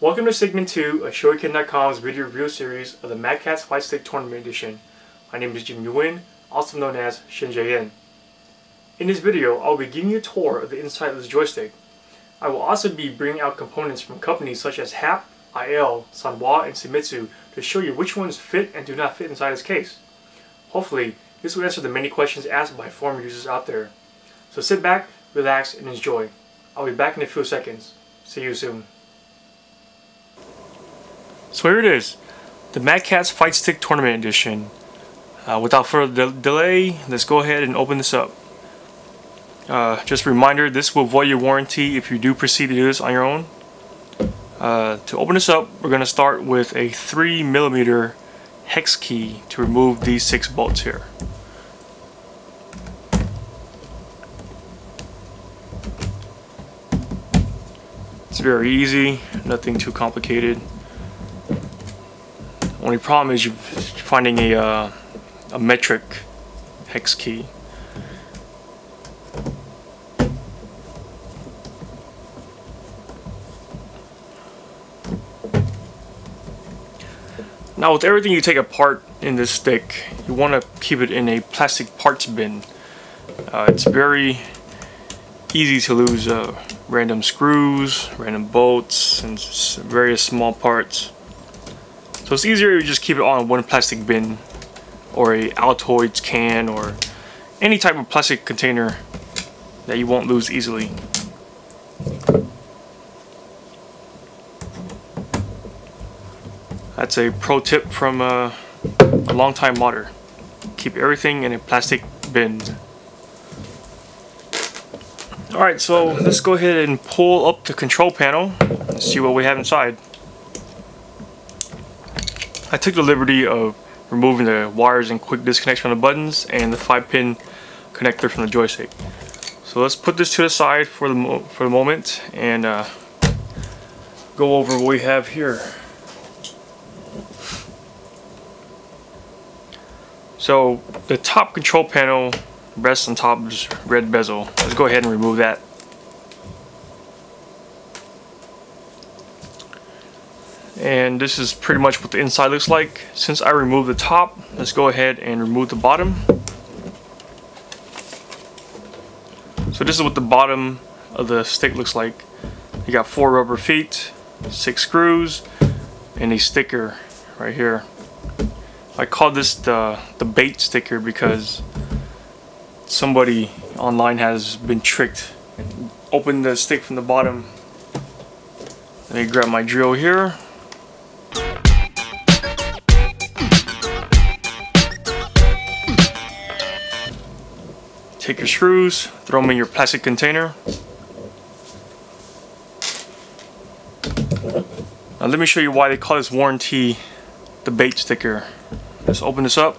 Welcome to segment 2 of Shoryuken.com's video review series of the Mad Catz Fight Stick Tournament Edition. My name is Jim Nguyen, also known as ShinJN. In this video, I'll be giving you a tour of the inside of this joystick. I will also be bringing out components from companies such as HAP, IL, Sanwa, and Seimitsu to show you which ones fit and do not fit inside this case. Hopefully, this will answer the many questions asked by forum users out there. So sit back, relax, and enjoy. I'll be back in a few seconds. See you soon. So here it is, the Mad Catz Fight Stick Tournament Edition. Uh, without further de delay, let's go ahead and open this up. Uh, just a reminder, this will void your warranty if you do proceed to do this on your own. Uh, to open this up, we're going to start with a 3mm hex key to remove these six bolts here. It's very easy, nothing too complicated. Only problem is you finding a, uh, a metric hex key. Now with everything you take apart in this stick, you want to keep it in a plastic parts bin. Uh, it's very easy to lose uh, random screws, random bolts, and various small parts. So it's easier to just keep it on one plastic bin or a Altoids can or any type of plastic container that you won't lose easily. That's a pro tip from uh, a long-time modder. Keep everything in a plastic bin. Alright, so let's go ahead and pull up the control panel and see what we have inside. I took the liberty of removing the wires and quick disconnects from the buttons and the 5-pin connector from the joystick. So let's put this to the side for the, for the moment and uh, go over what we have here. So the top control panel rests on top of this red bezel. Let's go ahead and remove that. And this is pretty much what the inside looks like. Since I removed the top, let's go ahead and remove the bottom. So this is what the bottom of the stick looks like. You got four rubber feet, six screws, and a sticker right here. I call this the, the bait sticker because somebody online has been tricked. Open the stick from the bottom. Let me grab my drill here. Take your screws, throw them in your plastic container. Now let me show you why they call this warranty the bait sticker. Let's open this up.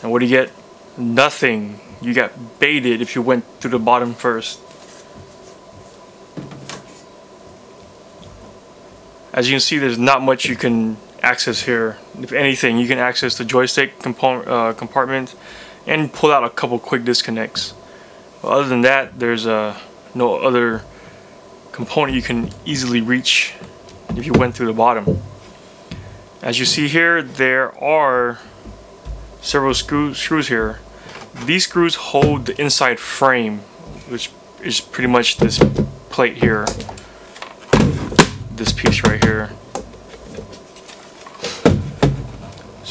And what do you get? Nothing. You got baited if you went through the bottom first. As you can see, there's not much you can access here. If anything, you can access the joystick component, uh, compartment and pull out a couple quick disconnects. Other than that, there's uh, no other component you can easily reach if you went through the bottom. As you see here, there are several screw, screws here. These screws hold the inside frame, which is pretty much this plate here. This piece right here.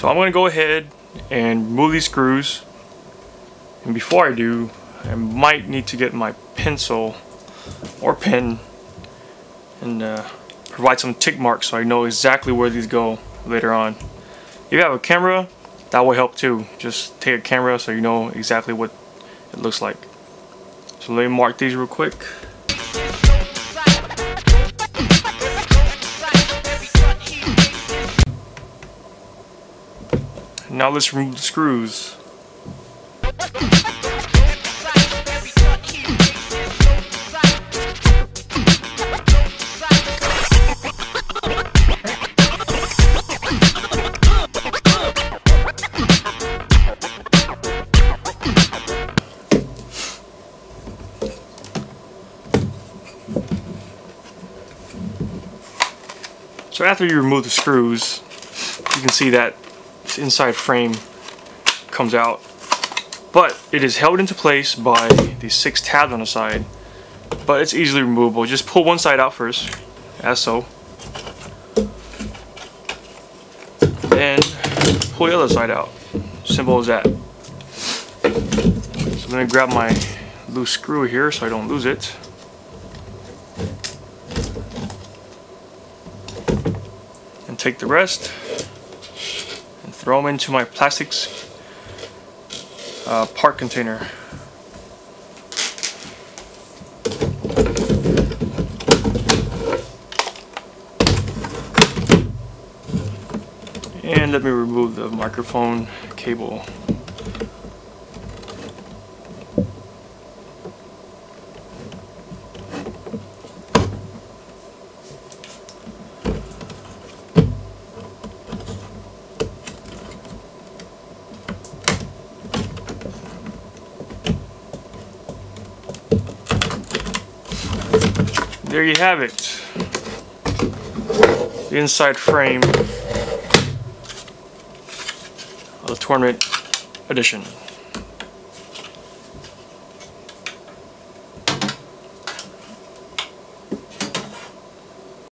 So I'm going to go ahead and remove these screws. And before I do, I might need to get my pencil or pen and uh, provide some tick marks so I know exactly where these go later on. If you have a camera, that will help too. Just take a camera so you know exactly what it looks like. So let me mark these real quick. Now let's remove the screws. So after you remove the screws, you can see that inside frame comes out. But it is held into place by these six tabs on the side. But it's easily removable. Just pull one side out first, as so. And pull the other side out. Simple as that. So I'm going to grab my loose screw here so I don't lose it. And take the rest throw them into my plastics uh, part container. And let me remove the microphone cable. There you have it. The inside frame of the tournament edition.